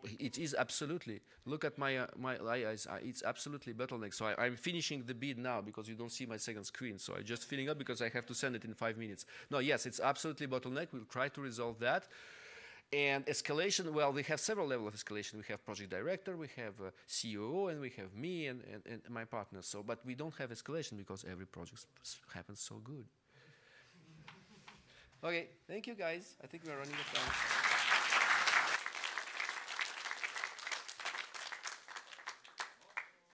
Uh, it is absolutely. Look at my uh, my eyes. Uh, it's absolutely bottleneck. So I, I'm finishing the bid now because you don't see my second screen. So I'm just filling up because I have to send it in five minutes. No, yes, it's absolutely bottleneck. We'll try to resolve that. And escalation. Well, we have several levels of escalation. We have project director, we have uh, COO, and we have me and, and, and my partner. So, but we don't have escalation because every project happens so good. Okay, thank you guys. I think we are running out of time.